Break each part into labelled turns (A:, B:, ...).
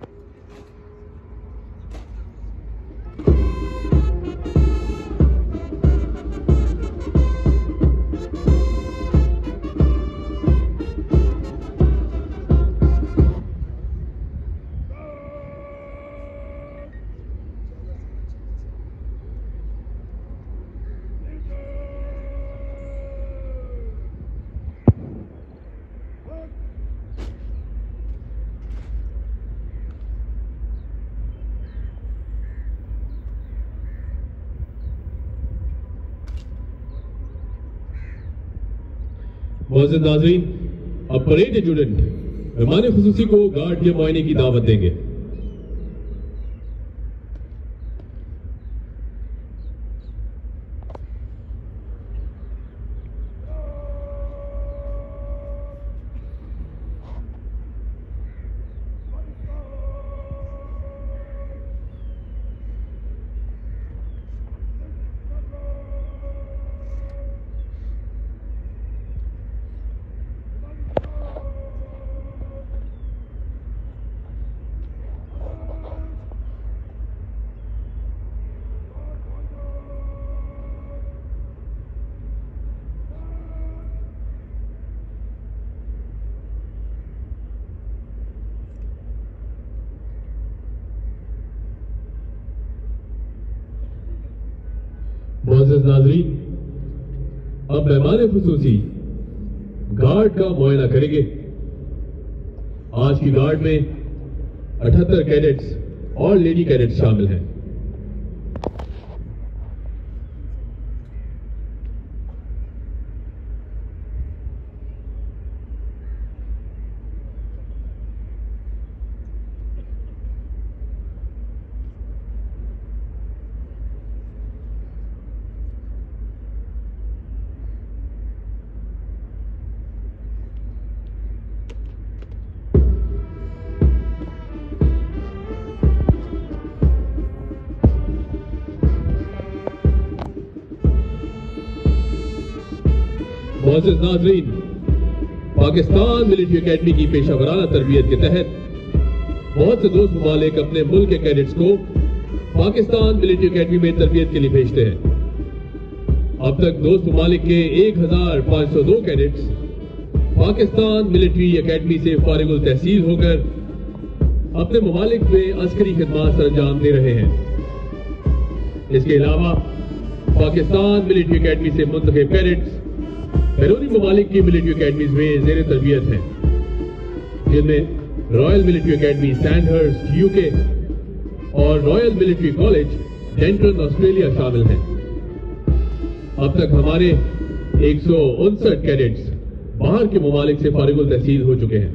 A: Bye. معزز ناظرین اب پریڈ ایجوڈنٹ مہمان خصوصی کو گارڈ کے معائنے کی دعوت دیں گے۔ معزز ناظرین، اب مہمان خصوصی، گارڈ کا معائنہ کریں گے۔ آج کی گارڈ میں اٹھہتر کیڈٹس اور لیڈی کیڈٹس شامل ہیں۔ معزز ناظرین، پاکستان ملٹری اکیڈمی کی پیشہ ورانہ تربیت کے تحت بہت سے دوست ممالک اپنے ملک کے کیڈٹس کو پاکستان ملٹری اکیڈمی میں تربیت کے لیے بھیجتے ہیں۔ اب تک دوست ممالک کے ایک ہزار پانچ سو دو کیڈٹس پاکستان ملٹری اکیڈمی سے فارغ التحصیل ہو کر اپنے ممالک میں عسکری خدمات سر انجام دے رہے ہیں۔ اس کے علاوہ پاکستان ملٹری اکیڈمی سے منتخب کیڈٹس بیرونی ممالک کی ملٹری اکیڈمیز میں زیر تربیت ہیں۔ جن میں royal military academy Sand U K اور royal military college Duntroon Australia شامل ہیں۔ اب تک ہمارے ایک سو انسٹھ کیڈٹس باہر کے ممالک سے فارغ التحصیل ہو چکے ہیں۔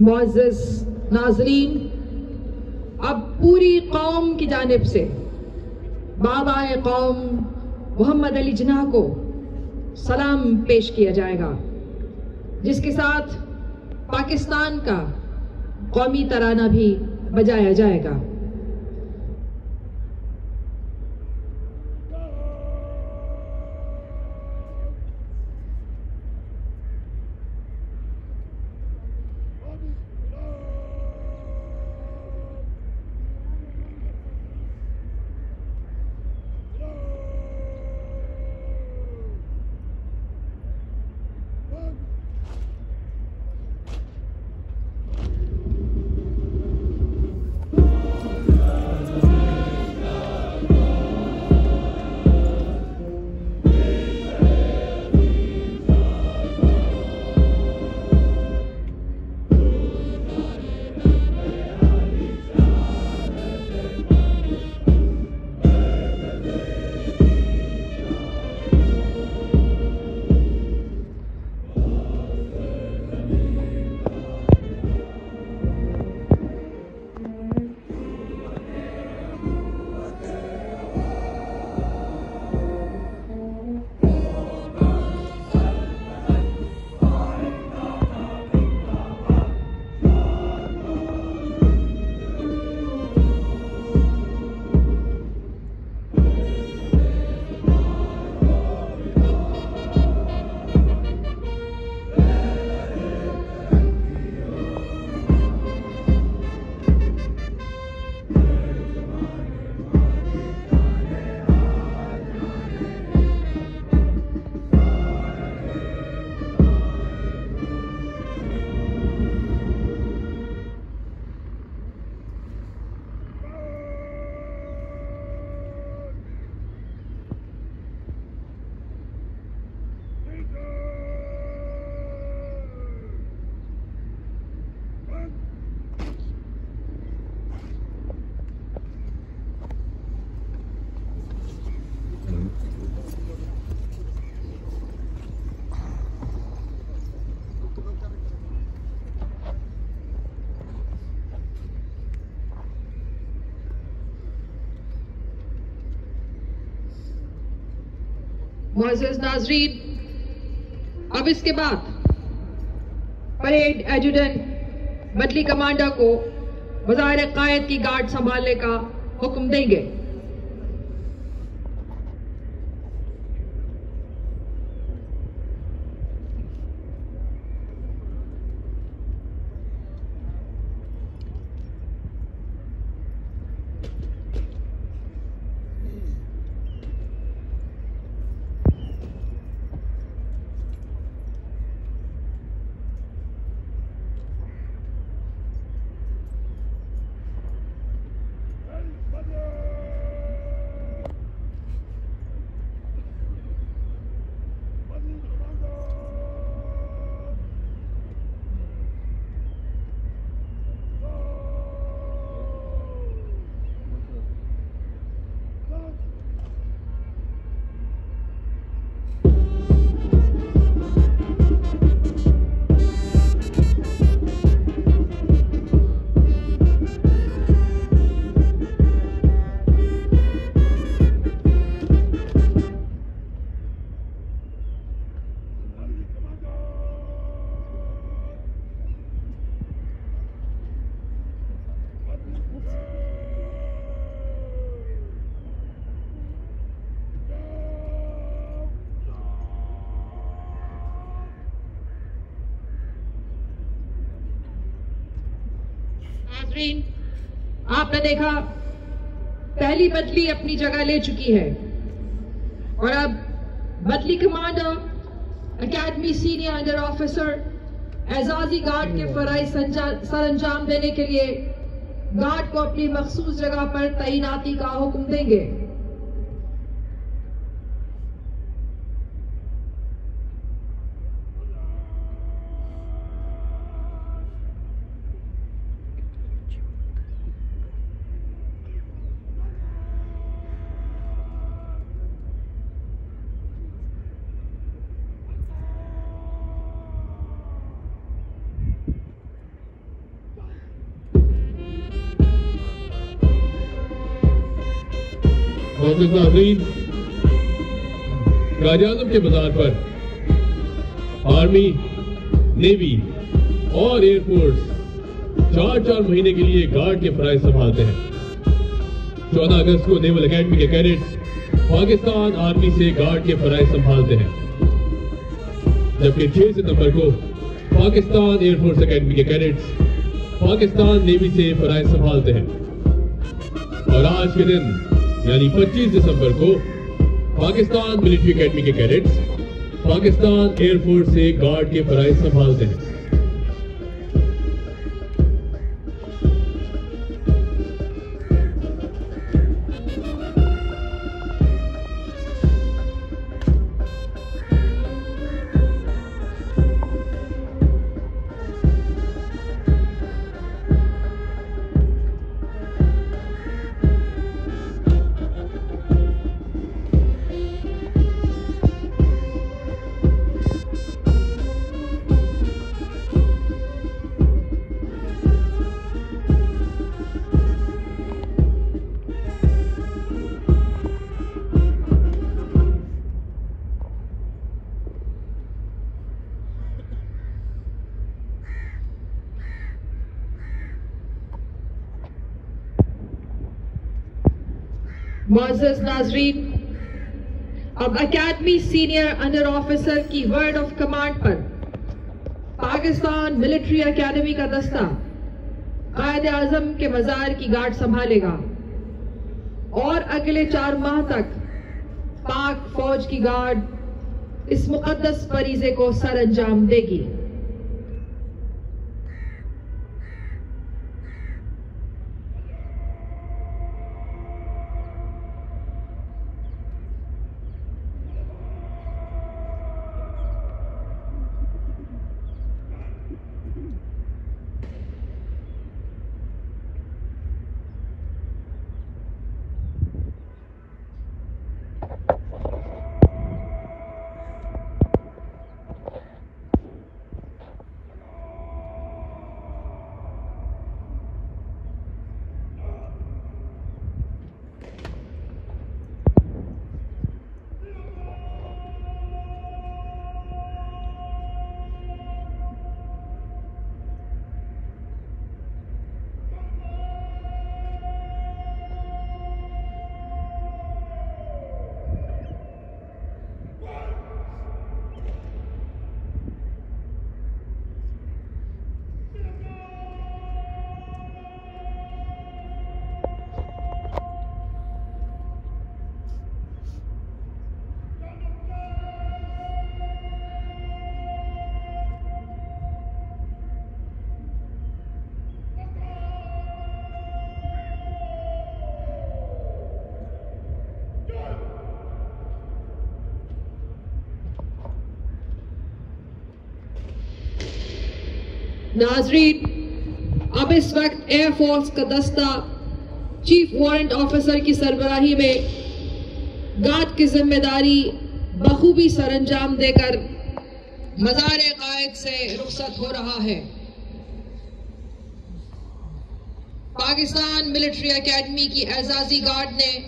B: معزز ناظرین، اب پوری قوم کی جانب سے بابا قوم محمد علی جناح کو سلام پیش کیا جائے گا، جس کے ساتھ پاکستان کا قومی ترانہ بھی بجایا جائے گا۔ معزز ناظرین، اب اس کے بعد پریڈ ایجوڈنٹ مدلی کمانڈر کو وزار قائد کی گارڈ سنبھالنے کا حکم دیں گے۔ ناظرین آپ نے دیکھا، پہلی بدلی اپنی جگہ لے چکی ہے۔ اور اب بدلی commander, academy senior under officer, اعزازی guard کے فرائض سر انجام دینے کے لیے گارڈ کو اپنی مخصوص جگہ پر تعیناتی کا حکم دیں گے۔
A: معزز ناظرین قائد اعظم کے مزار پر آرمی نیوی اور ایئر فورس چار چار مہینے کے لیے گارڈ کے فرائض سنبھالتے ہیں۔ چودہ اگست کو نیول اکیڈمی کے کیڈٹس پاکستان آرمی سے گارڈ کے فرائض سنبھالتے ہیں۔ جبکہ چھ ستمبر کو پاکستان ایئر فورس اکیڈمی کے کیڈٹس پاکستان نیوی سے فرائض سنبھالتے ہیں۔ اور آج کے دن یعنی پچیس دسمبر کو پاکستان ملٹری اکیڈمی کے کیڈٹس پاکستان ایئر فورس سے گارڈ کے فرائض سنبھالتے ہیں۔
B: معزز ناظرین اب اکیڈمی سینئر انڈر آفیسر کی ورڈ آف کمانڈ پر پاکستان ملٹری اکیڈمی کا دستہ قائد اعظم کے مزار کی گارڈ سنبھالے گا اور اگلے چار ماہ تک پاک فوج کی گارڈ اس مقدس فریضے کو سر انجام دے گی ناظرین اب اس وقت ایئر فورس کا دستہ چیف وارنٹ آفیسر کی سربراہی میں گارڈ کی ذمہ داری بخوبی سر انجام دے کر مزار قائد سے رخصت ہو رہا ہے۔ پاکستان ملٹری اکیڈمی کی اعزازی گارڈ نے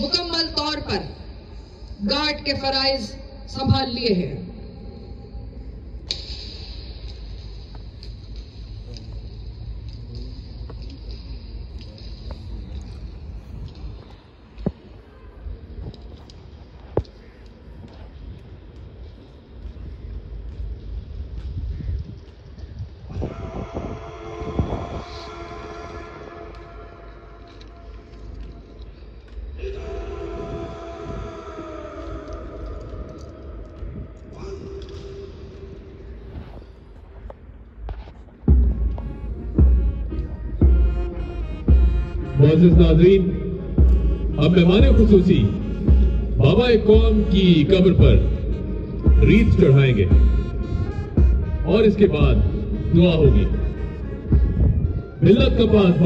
B: مکمل طور پر گارڈ کے
A: فرائض سنبھال لیے ہیں۔ معزز ناظرین، ہم مہمان خصوصی، بابا قوم کی قبر پر ریت چڑھائیں گے۔ اور اس کے بعد دعا ہوگی۔ ملت کا پاس